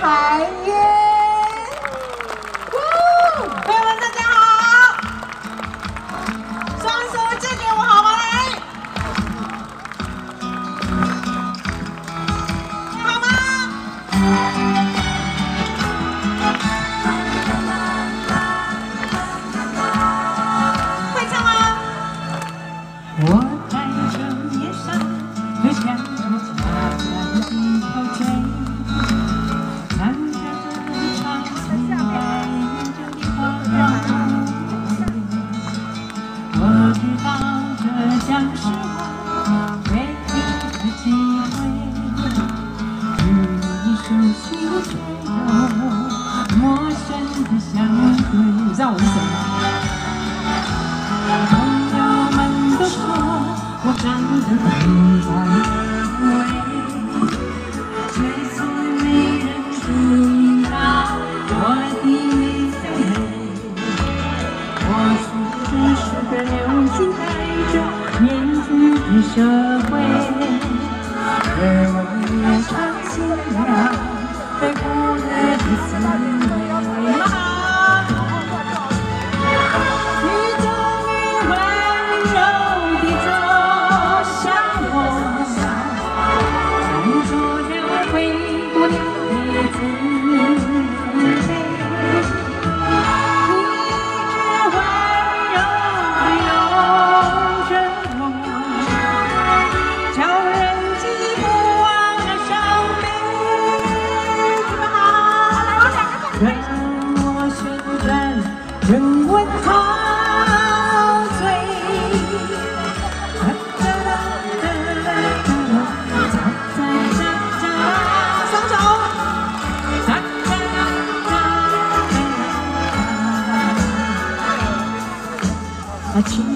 寒烟。这我给你的机会与你陌生的知道我 gratuit.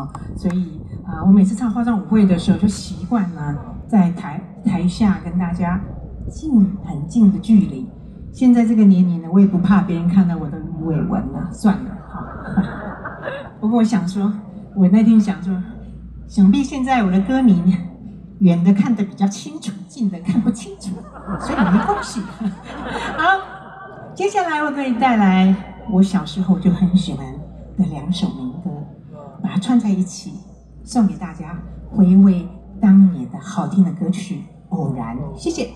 哦。所以啊，我每次唱化妆舞会的时候，就习惯呢在台台下跟大家近很近的距离。现在这个年龄呢，我也不怕别人看到我的鱼尾纹了，算了哈。不过我想说，我那天想说，想必现在我的歌迷远的看得比较清楚，近的看不清楚，所以没关系。好，接下来我可以带来我小时候就很喜欢的两首民，把它串在一起，送给大家，回味当年的好听的歌曲《偶然》。谢谢。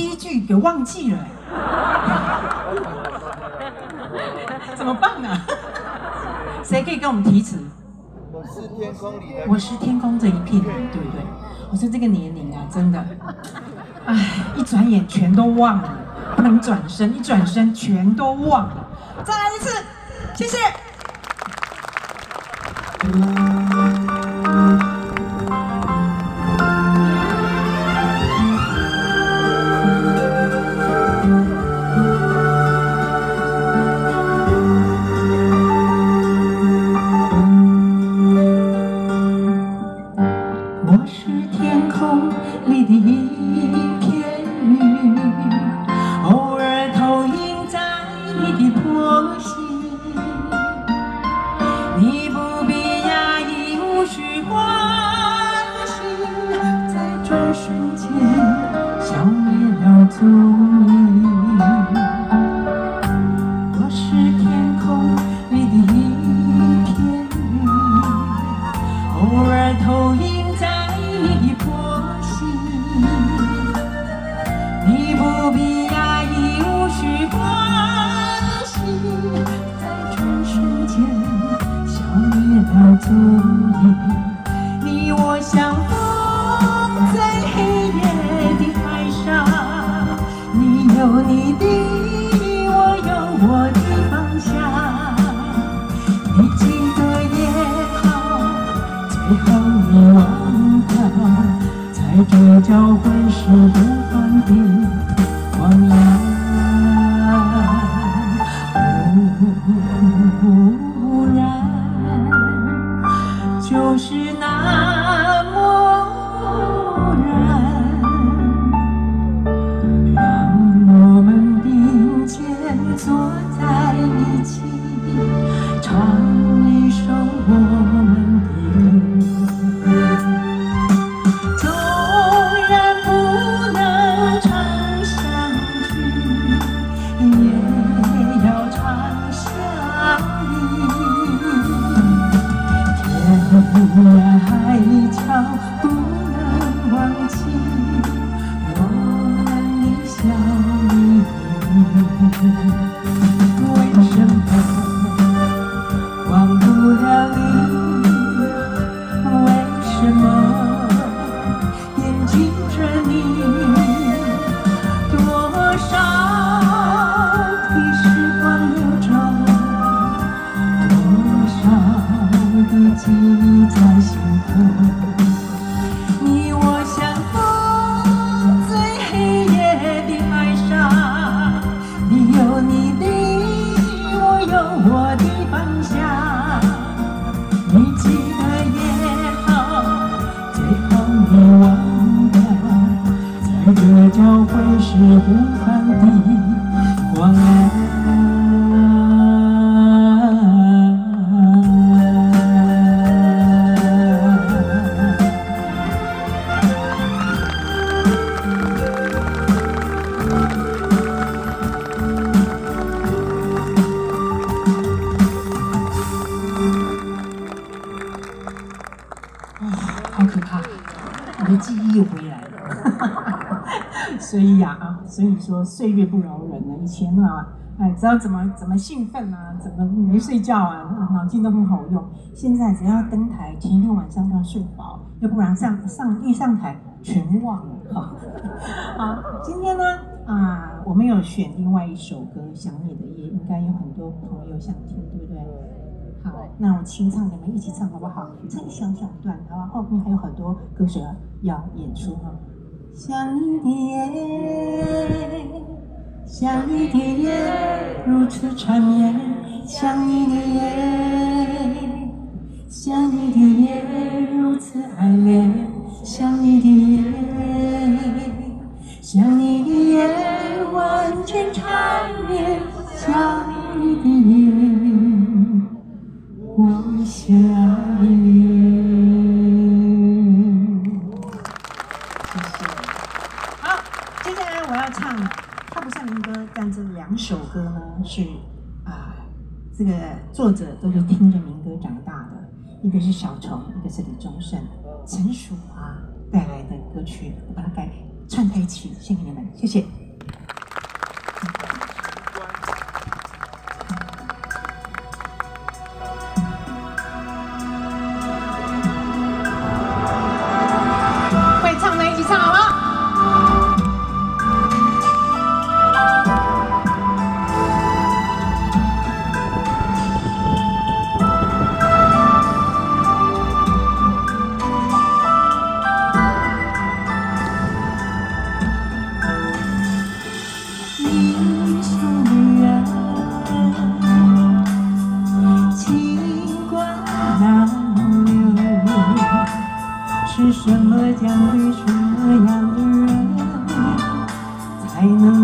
第一句给忘记了，怎么办呢？谁可以跟我们提词？我是天空里的我是天空这一片云，对不对？我说这个年龄啊，真的，哎，一转眼全都忘了，不能转身，一转身全都忘了。再来一次，谢谢。我这交会是不凡的光亮。好可怕！我的记忆又回来了。所以呀啊，所以说岁月不饶人呢。以前啊，哎，知道怎么怎么兴奋啊，怎么没睡觉啊，脑筋都很好用。现在只要登台，前一天晚上都要睡饱，要不然上上一上台全忘了。好，好，今天呢啊，我们有选另外一首歌《想你的夜》，应该有很多朋友想听，对不对？好，那我清唱，你们一起唱好不好？唱一小小段，然后？后面还有很多歌手要演出哈。想你的夜，想你的夜，如此缠绵。想你一个是小虫，一个是李宗盛，陈淑桦带来的歌曲，我把它改串在一起献给你们，谢谢。是什么将对什么样的人，才能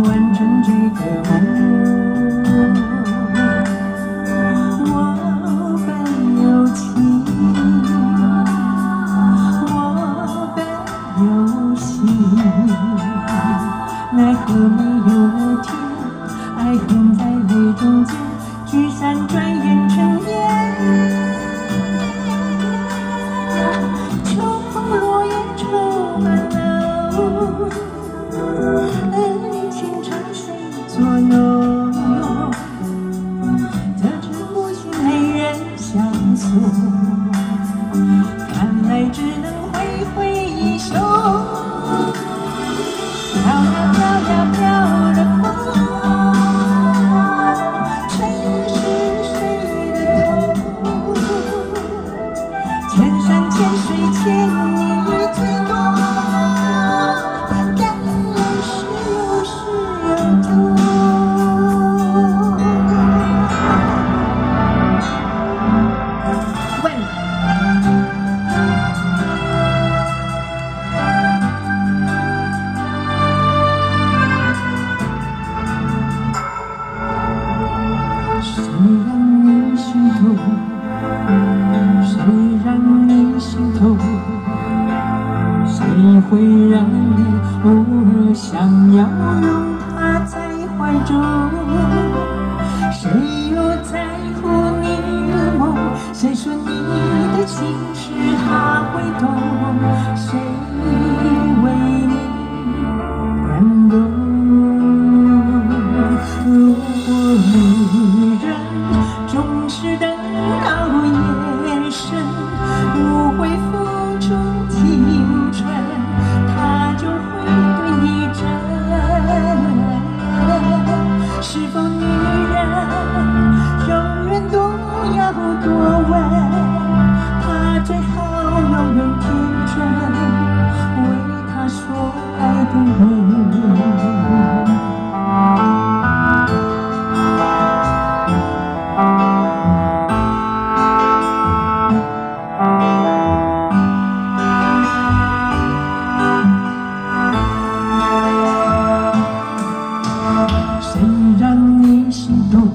谁让你心动？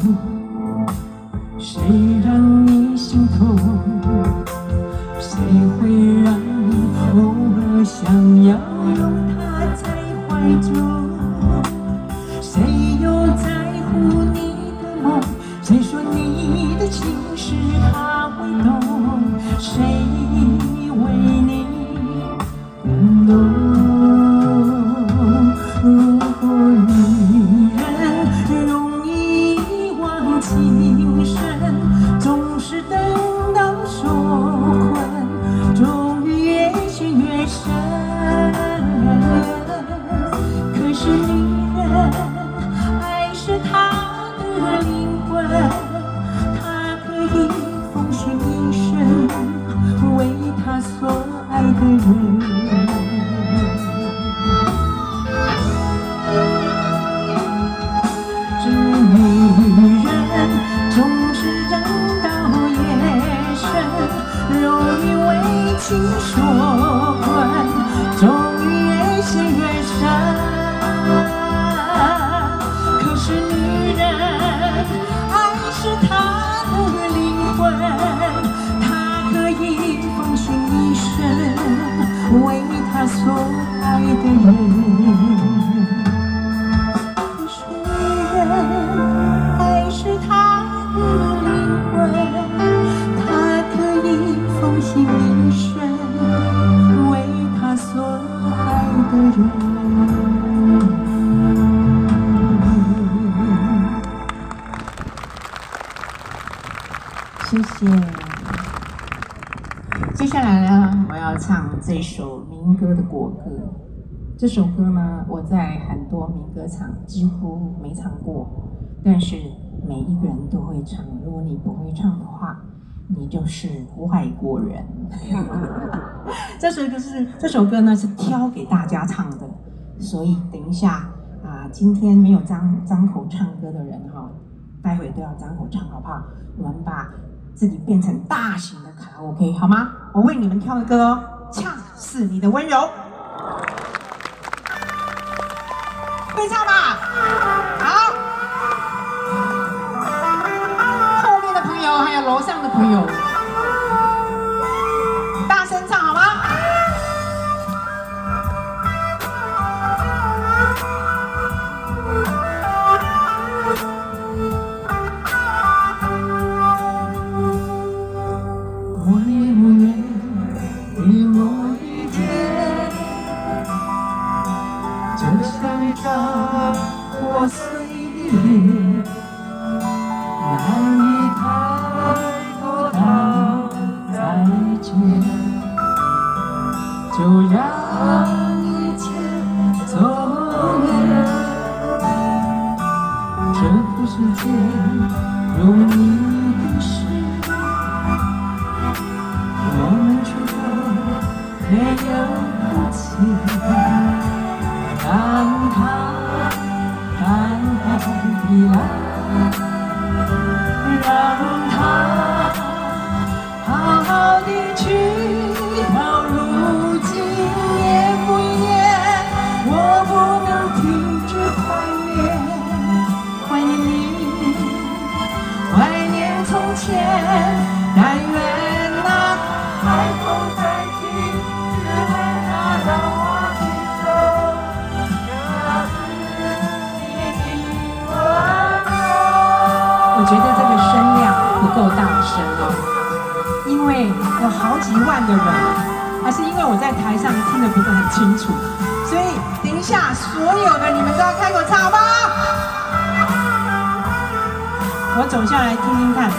谁 oh 首民歌的国歌。这首歌呢，我在很多民歌场几乎没唱过，但是每一个人都会唱。如果你不会唱的话，你就是外国人。这首歌是这首歌呢是挑给大家唱的，所以等一下啊，今天没有张张口唱歌的人哈，待会都要张口唱，好不好？我们把自己变成大型的卡拉 OK 好吗？我为你们挑的歌哦，唱是你的温柔。会唱吗？好，后面的朋友还有楼上的朋友，觉得这个声量不够大声哦，因为有好几万的人，还是因为我在台上听得不是很清楚，所以等一下所有的你们都要开口唱，好不好？我走下来听听看，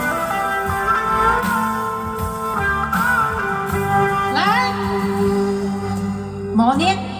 来，某年。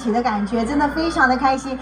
体的感觉真的非常的开心。